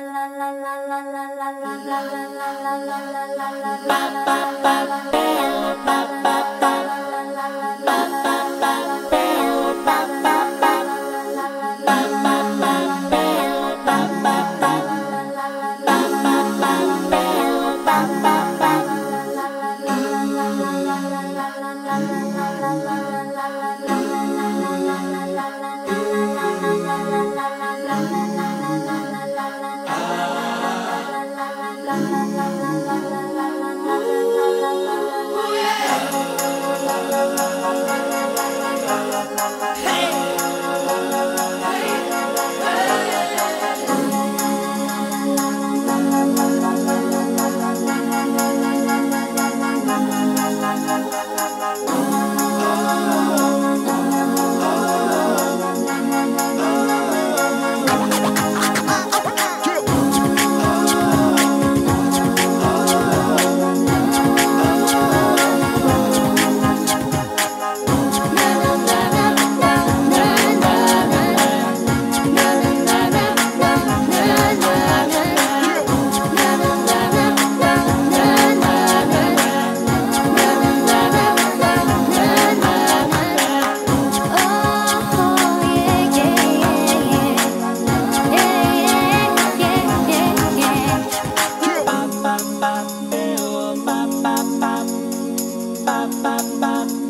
la la la la la ba ba ba.